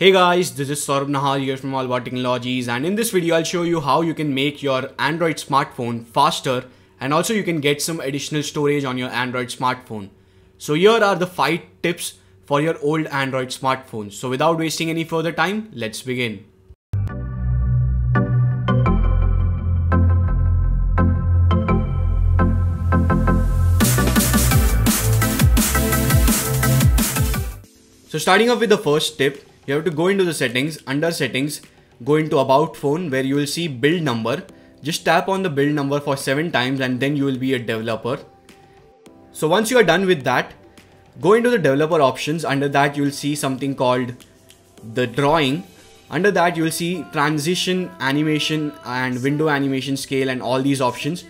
Hey guys, this is Saurabh Nahar here from All About Technologies and in this video I'll show you how you can make your Android smartphone faster and also you can get some additional storage on your Android smartphone. So here are the 5 tips for your old Android smartphones. So without wasting any further time, let's begin. So starting off with the first tip, you have to go into the settings, under settings, go into about phone where you will see build number. Just tap on the build number for 7 times and then you will be a developer. So once you are done with that, go into the developer options. Under that you will see something called the drawing. Under that you will see transition, animation and window animation scale and all these options.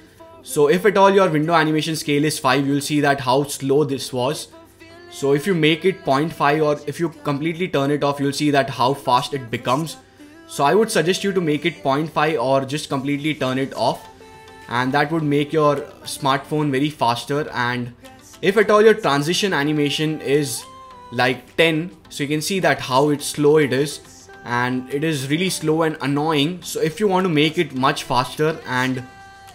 So if at all your window animation scale is 5, you will see that how slow this was so if you make it 0.5 or if you completely turn it off, you'll see that how fast it becomes. So I would suggest you to make it 0.5 or just completely turn it off. And that would make your smartphone very faster. And if at all your transition animation is like 10 so you can see that how it's slow it is. And it is really slow and annoying. So if you want to make it much faster and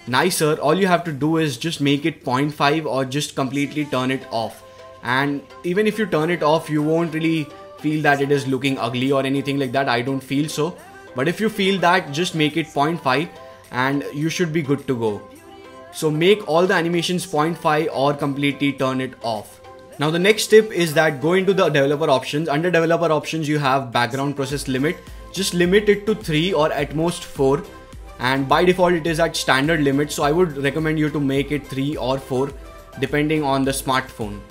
nicer all you have to do is just make it 0.5 or just completely turn it off and even if you turn it off you won't really feel that it is looking ugly or anything like that. I don't feel so. But if you feel that just make it 0.5 and you should be good to go. So make all the animations 0.5 or completely turn it off. Now the next tip is that go into the developer options. Under developer options you have background process limit. Just limit it to 3 or at most 4 and by default it is at standard limit. So i would recommend you to make it 3 or 4 depending on the smartphone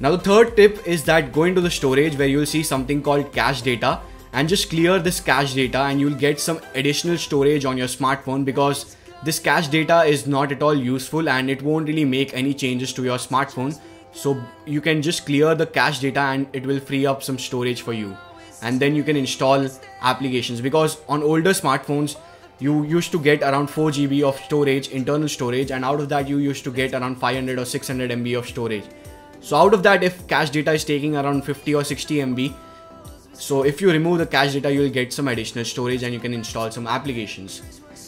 now the third tip is that go into the storage where you'll see something called cache data and just clear this cache data and you'll get some additional storage on your smartphone because this cache data is not at all useful and it won't really make any changes to your smartphone. So you can just clear the cache data and it will free up some storage for you. And then you can install applications because on older smartphones, you used to get around 4 GB of storage, internal storage, and out of that you used to get around 500 or 600 MB of storage. So out of that, if cache data is taking around 50 or 60 MB, so if you remove the cache data, you will get some additional storage and you can install some applications.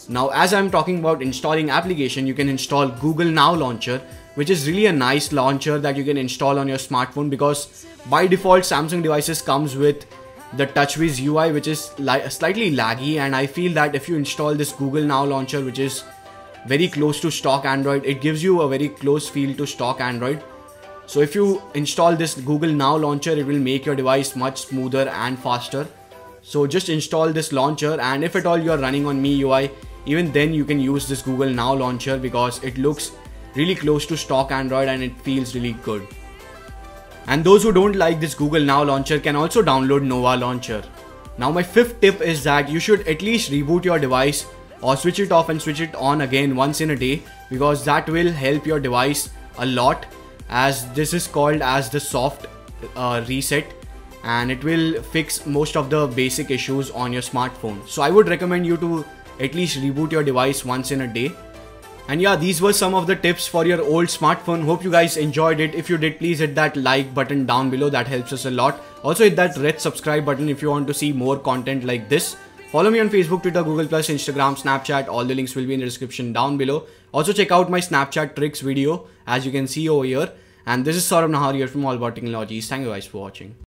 Now, as I'm talking about installing application, you can install Google Now Launcher, which is really a nice launcher that you can install on your smartphone because by default, Samsung devices comes with the TouchWiz UI, which is li slightly laggy. And I feel that if you install this Google Now Launcher, which is very close to stock Android, it gives you a very close feel to stock Android so if you install this Google Now launcher, it will make your device much smoother and faster. So just install this launcher and if at all you are running on MIUI, even then you can use this Google Now launcher because it looks really close to stock Android and it feels really good. And those who don't like this Google Now launcher can also download Nova launcher. Now my fifth tip is that you should at least reboot your device or switch it off and switch it on again once in a day because that will help your device a lot as this is called as the soft uh, reset and it will fix most of the basic issues on your smartphone. So I would recommend you to at least reboot your device once in a day. And yeah, these were some of the tips for your old smartphone. Hope you guys enjoyed it. If you did, please hit that like button down below. That helps us a lot. Also hit that red subscribe button if you want to see more content like this. Follow me on Facebook, Twitter, Google+, Instagram, Snapchat. All the links will be in the description down below. Also check out my Snapchat tricks video as you can see over here. And this is Saurabh Nahar here from All About Technologies. Thank you guys for watching.